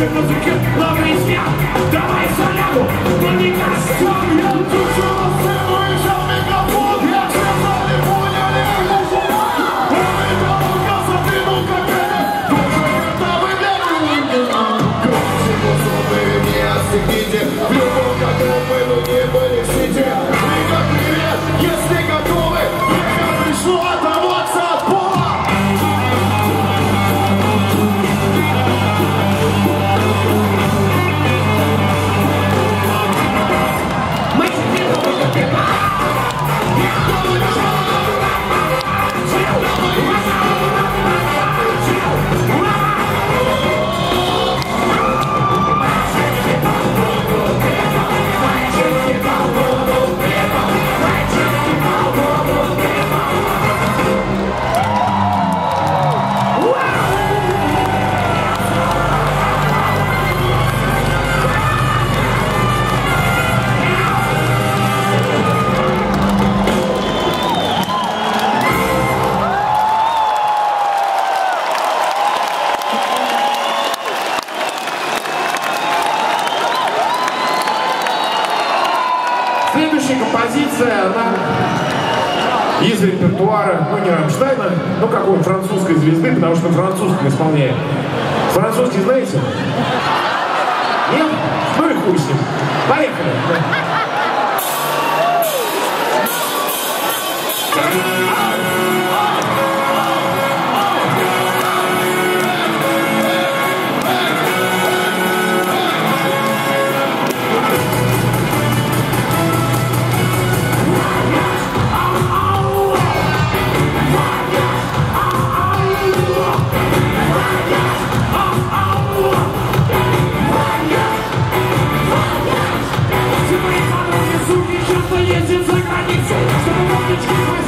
Наши музыки, лавры и Давай соляру, но не костер, я душу следующая композиция, она из репертуара, ну не Рамштайна, но какой французской звезды, потому что французском исполняет. Французский знаете? Нет? Ну и хуй. Поехали! Thank you.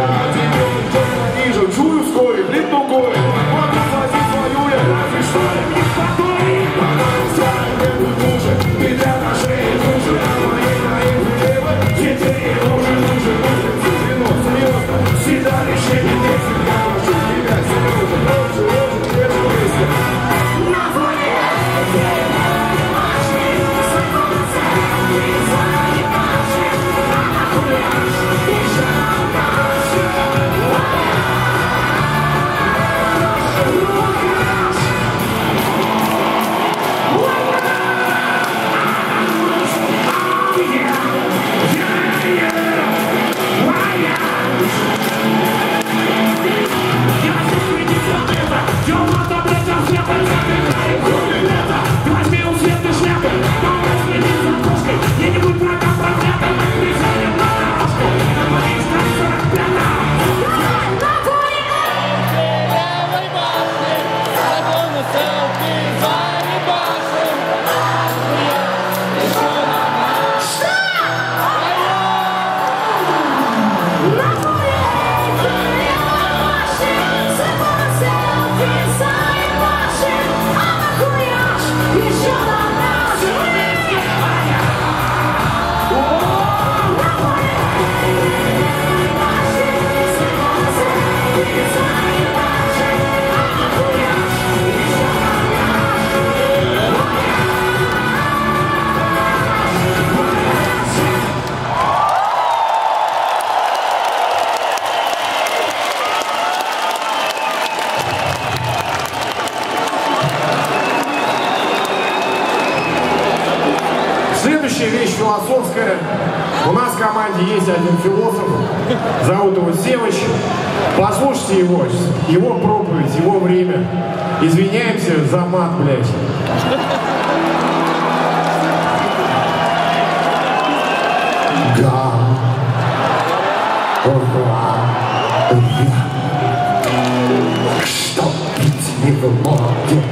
Thank you. Следующая вещь философская. У нас в команде есть один философ, зовут его Севыч. Послушайте его, его проповедь, его время. Извиняемся за мат, блядь. Ура. Что ведь не в моде,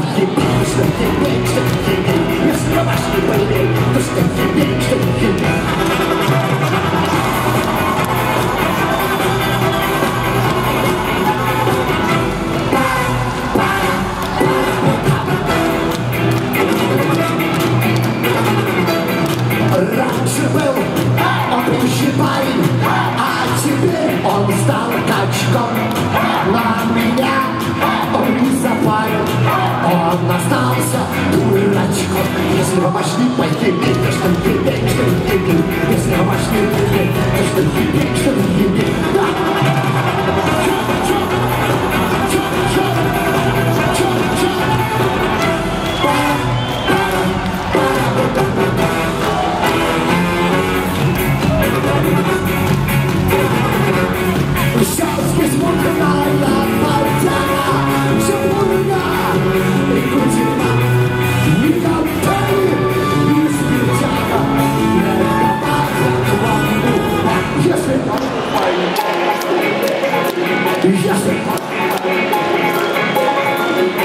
Stępnie piękne, stępnie piękne, jest to właśnie wojny, to stępnie piękne. on ciebie On stał kaczką Na Если вы вошли погибли, то что ебей, что ебей Если вы вошли погибли, то что ебей, что ебей Сейчас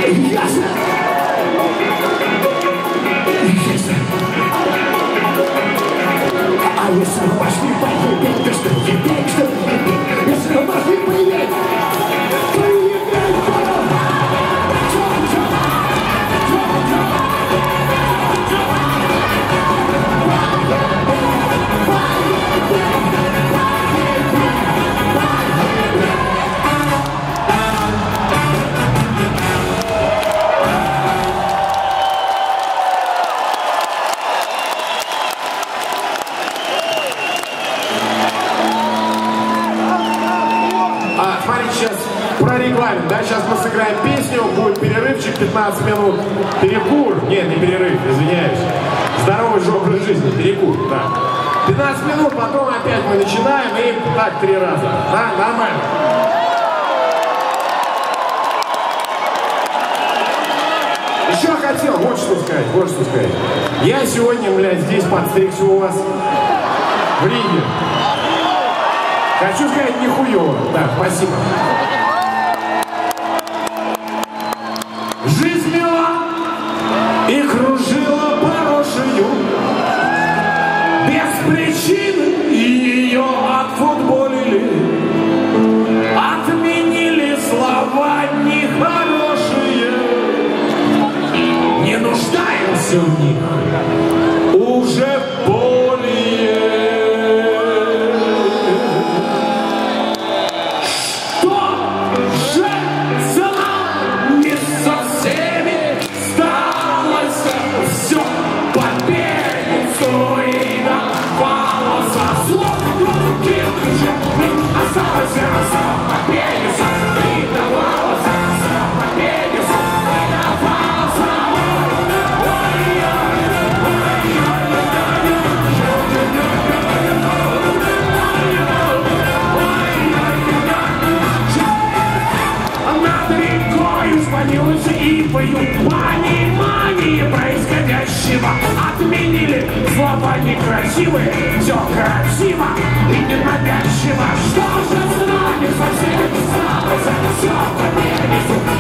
I wish I watched me by her образ жизни, перекур, да. 15 минут, потом опять мы начинаем, и так три раза, да, нормально. Еще хотел, вот что сказать, вот что сказать. Я сегодня, блядь, здесь подстригся у вас в Риге. Хочу сказать, нихуево. Да, спасибо. Жизнь мила и кружила нуждаемся в них сталось Все